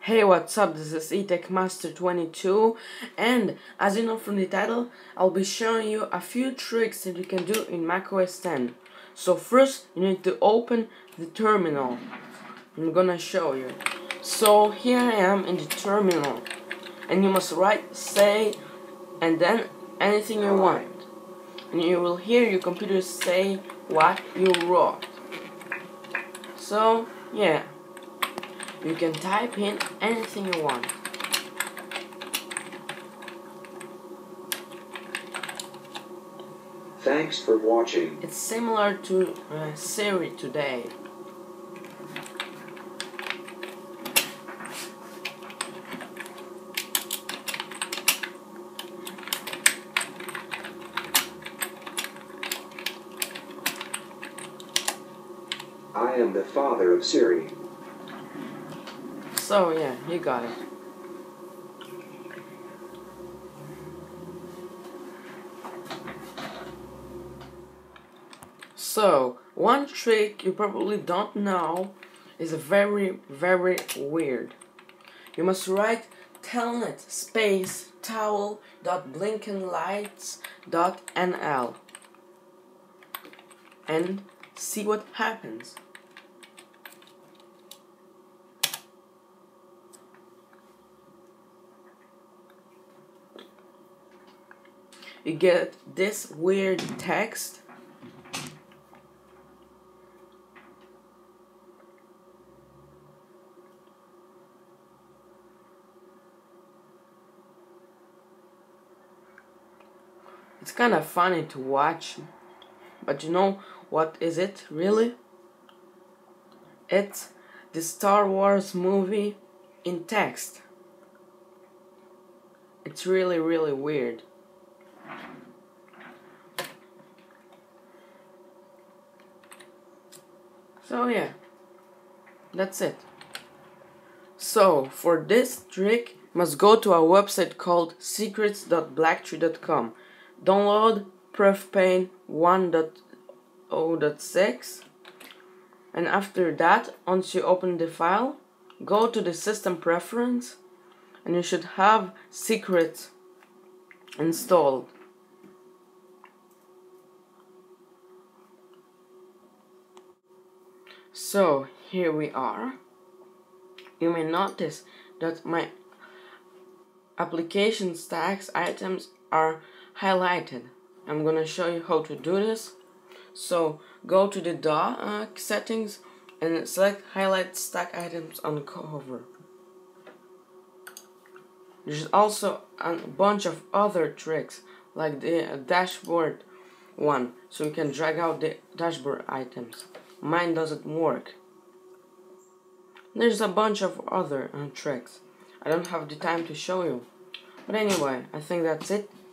Hey what's up? This is eTech Master 22 and as you know from the title I'll be showing you a few tricks that you can do in macOS 10 so first you need to open the terminal. I'm gonna show you. So here I am in the terminal and you must write say and then anything you want and you will hear your computer say what you wrote so yeah you can type in anything you want. Thanks for watching. It's similar to uh, Siri today. I am the father of Siri. So yeah, you got it. So, one trick you probably don't know is very, very weird. You must write telnet space towel dot blinkenlights dot nl and see what happens. you get this weird text It's kind of funny to watch, but you know what is it really? It's the Star Wars movie in text. It's really, really weird. So yeah, that's it. So for this trick, must go to our website called secrets.blacktree.com. Download PrefPane 1.0.6 and after that, once you open the file, go to the system preference and you should have secrets installed. So here we are. You may notice that my application stacks items are highlighted. I'm gonna show you how to do this. So go to the Dock uh, settings and select highlight stack items on cover. There's also a bunch of other tricks like the uh, dashboard one so you can drag out the dashboard items mine doesn't work. There's a bunch of other uh, tricks. I don't have the time to show you. But anyway, I think that's it.